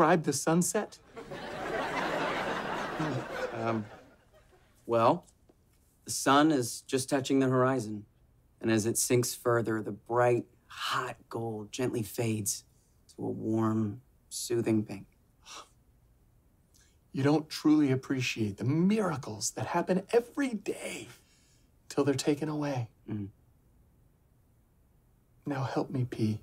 describe the sunset? Um, well, the sun is just touching the horizon. And as it sinks further, the bright, hot gold gently fades to a warm, soothing pink. You don't truly appreciate the miracles that happen every day till they're taken away. Mm. Now help me, pee.